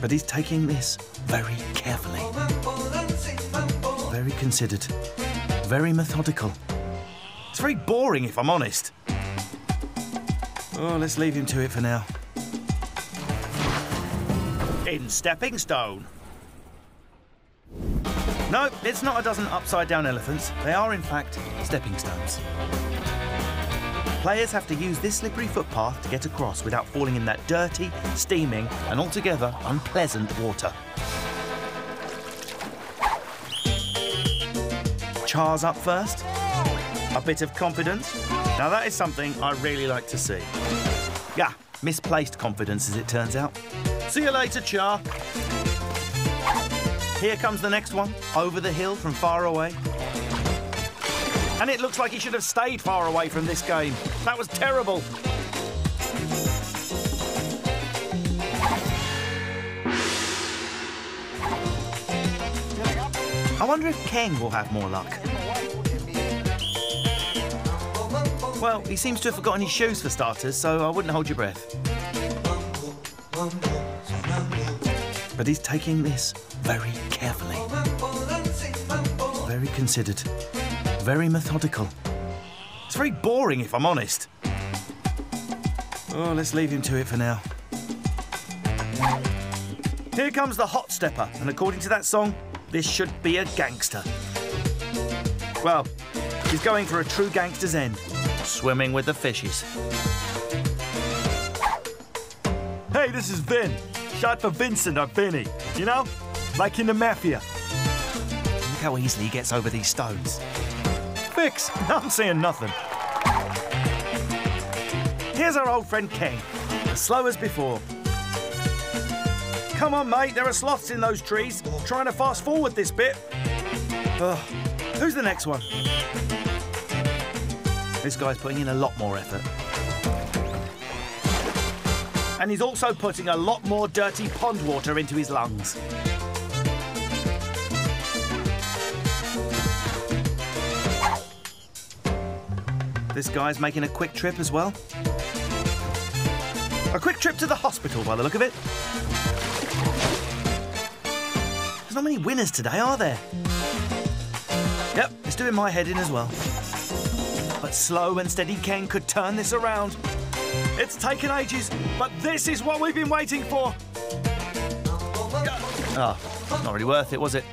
But he's taking this very carefully, very considered, very methodical. It's very boring, if I'm honest. Oh, let's leave him to it for now. In stepping stone. No, it's not a dozen upside down elephants. They are, in fact, stepping stones. Players have to use this slippery footpath to get across without falling in that dirty, steaming, and altogether unpleasant water. Char's up first. A bit of confidence. Now, that is something I really like to see. Yeah, misplaced confidence, as it turns out. See you later, Char. Here comes the next one, over the hill from far away. And it looks like he should have stayed far away from this game. That was terrible. I wonder if Keng will have more luck. Well, he seems to have forgotten his shoes for starters, so I wouldn't hold your breath. But he's taking this very carefully, very considered, very methodical. It's very boring, if I'm honest. Oh, let's leave him to it for now. Here comes the hot stepper, and according to that song, this should be a gangster. Well, he's going for a true gangster's end, swimming with the fishes. Hey, this is Vin. Shot for Vincent or Vinny. You know? Like in the Mafia. Look how easily he gets over these stones. Fix. I'm saying nothing. Here's our old friend Keng, as slow as before. Come on, mate, there are sloths in those trees. Trying to fast forward this bit. Ugh. Who's the next one? This guy's putting in a lot more effort. And he's also putting a lot more dirty pond water into his lungs. This guy's making a quick trip as well. A quick trip to the hospital by the look of it. There's not many winners today, are there? Yep, it's doing my head in as well. But slow and steady Keng could turn this around. It's taken ages, but this is what we've been waiting for. Oh, not really worth it, was it?